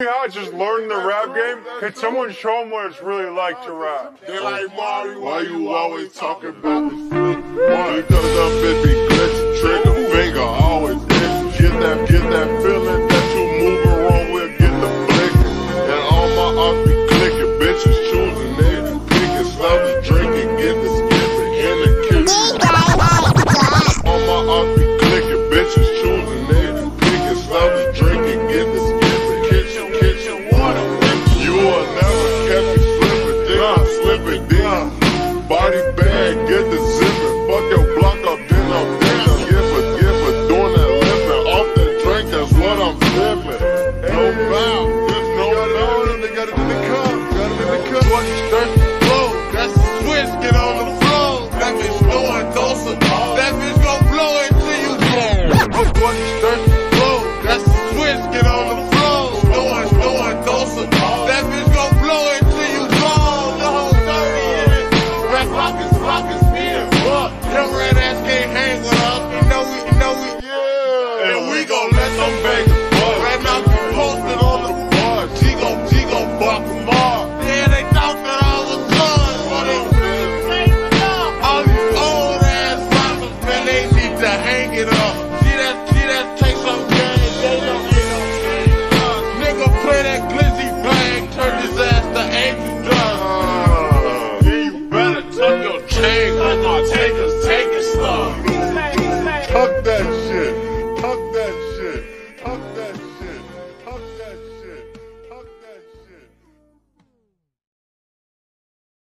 I just learned the rap game. Can someone show them what it's really like to rap? They like Mario, why you always talking about this shit? Why? Because that bitch be the cup. What that's a switch, get on the flow. That bitch throwing dosing, that bitch gon' blow it you blow. What thirsty flow, that's a switch, get on the flow. Throwing, throwing dosing, that bitch gon' blow it you blow. The whole 30 in it. Rest pockets, pockets, near. What? Young red ass can't hang with us. You know we, know we, yeah. And we gon' let them Take chain. Take us, take us. Tuck that